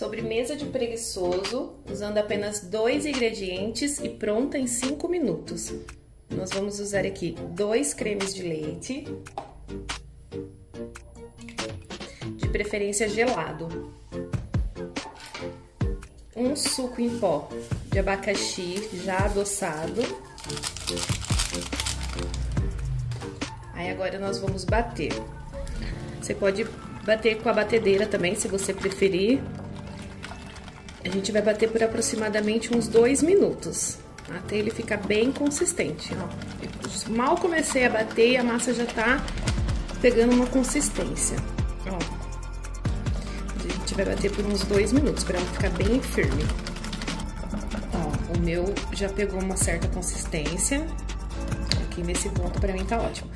Sobremesa de preguiçoso, usando apenas dois ingredientes e pronta em 5 minutos. Nós vamos usar aqui dois cremes de leite, de preferência gelado, um suco em pó de abacaxi já adoçado. Aí agora nós vamos bater. Você pode bater com a batedeira também, se você preferir. A gente vai bater por aproximadamente uns dois minutos, até ele ficar bem consistente, ó. Mal comecei a bater e a massa já tá pegando uma consistência, ó. A gente vai bater por uns dois minutos, para ela ficar bem firme. Ó, o meu já pegou uma certa consistência, aqui nesse ponto para mim tá ótimo.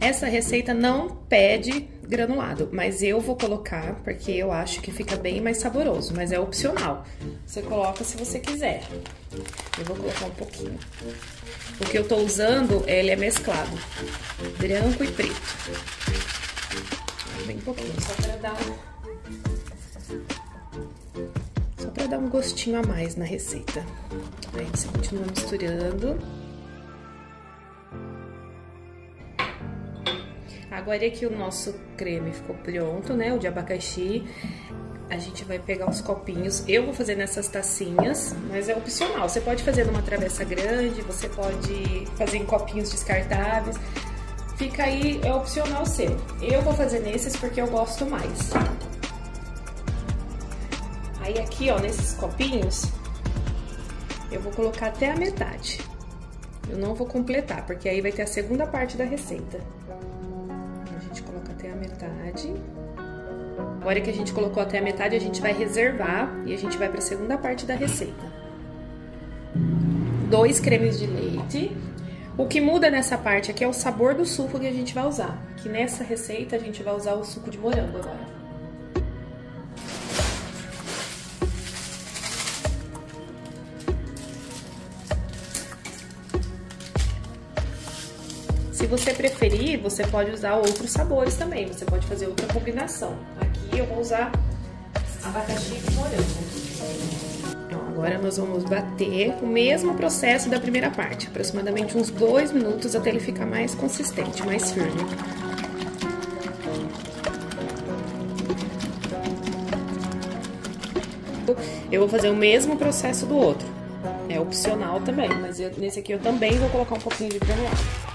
Essa receita não pede granulado, mas eu vou colocar porque eu acho que fica bem mais saboroso, mas é opcional. Você coloca se você quiser. Eu vou colocar um pouquinho. O que eu tô usando, ele é mesclado, branco e preto. Bem pouquinho, só para dar um... Só para dar um gostinho a mais na receita. Aí você continua misturando. Agora que o nosso creme ficou pronto, né? O de abacaxi. A gente vai pegar os copinhos. Eu vou fazer nessas tacinhas, mas é opcional. Você pode fazer numa travessa grande, você pode fazer em copinhos descartáveis. Fica aí, é opcional seu. Eu vou fazer nesses porque eu gosto mais. Aí aqui, ó, nesses copinhos, eu vou colocar até a metade. Eu não vou completar, porque aí vai ter a segunda parte da receita até a metade. Agora que a gente colocou até a metade, a gente vai reservar e a gente vai para a segunda parte da receita. Dois cremes de leite. O que muda nessa parte aqui é o sabor do suco que a gente vai usar. Que nessa receita a gente vai usar o suco de morango agora. Se você preferir, você pode usar outros sabores também, você pode fazer outra combinação. Aqui eu vou usar abacaxi e morango. Então, agora nós vamos bater o mesmo processo da primeira parte, aproximadamente uns dois minutos até ele ficar mais consistente, mais firme. Eu vou fazer o mesmo processo do outro. É opcional também, mas eu, nesse aqui eu também vou colocar um pouquinho de granulado.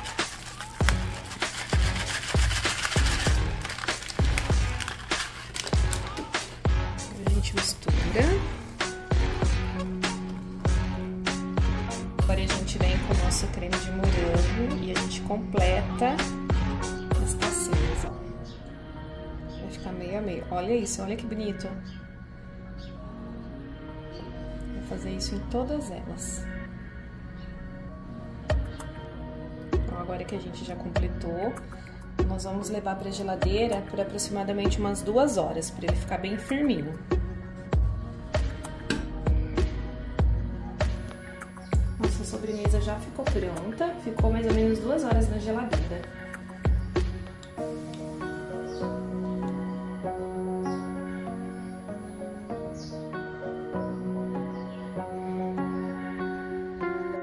Mistura. Agora a gente vem com o nosso creme de morango e a gente completa as tacinhas, ó. Vai ficar meio a meio. Olha isso, olha que bonito. Vou fazer isso em todas elas. Então, agora que a gente já completou, nós vamos levar para a geladeira por aproximadamente umas duas horas, para ele ficar bem firminho. Nossa sobremesa já ficou pronta, ficou mais ou menos duas horas na geladeira.